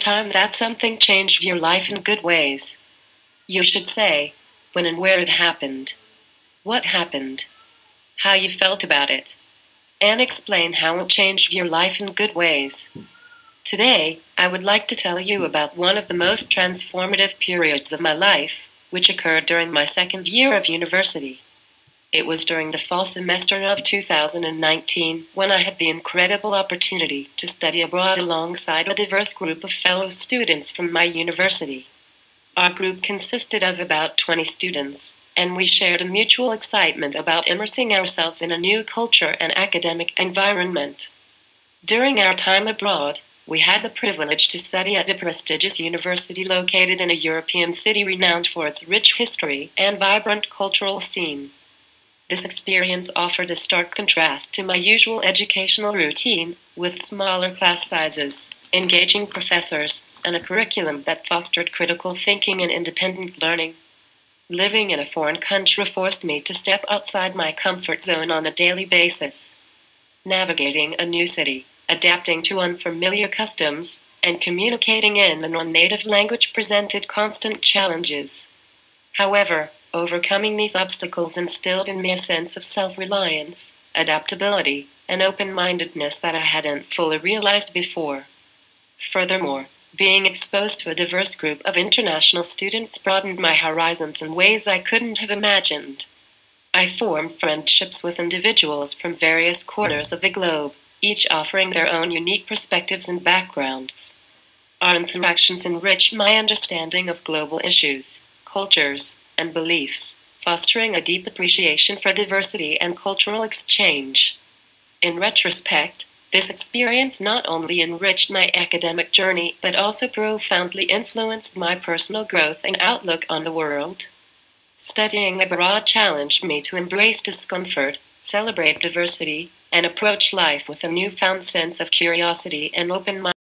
time that something changed your life in good ways. You should say when and where it happened, what happened, how you felt about it, and explain how it changed your life in good ways. Today, I would like to tell you about one of the most transformative periods of my life, which occurred during my second year of university. It was during the fall semester of 2019 when I had the incredible opportunity to study abroad alongside a diverse group of fellow students from my university. Our group consisted of about 20 students, and we shared a mutual excitement about immersing ourselves in a new culture and academic environment. During our time abroad, we had the privilege to study at a prestigious university located in a European city renowned for its rich history and vibrant cultural scene. This experience offered a stark contrast to my usual educational routine, with smaller class sizes, engaging professors, and a curriculum that fostered critical thinking and independent learning. Living in a foreign country forced me to step outside my comfort zone on a daily basis. Navigating a new city, adapting to unfamiliar customs, and communicating in a non native language presented constant challenges. However, Overcoming these obstacles instilled in me a sense of self reliance, adaptability, and open mindedness that I hadn't fully realized before. Furthermore, being exposed to a diverse group of international students broadened my horizons in ways I couldn't have imagined. I formed friendships with individuals from various corners of the globe, each offering their own unique perspectives and backgrounds. Our interactions enriched my understanding of global issues, cultures, and beliefs, fostering a deep appreciation for diversity and cultural exchange. In retrospect, this experience not only enriched my academic journey but also profoundly influenced my personal growth and outlook on the world. Studying abroad challenged me to embrace discomfort, celebrate diversity, and approach life with a newfound sense of curiosity and open mindedness.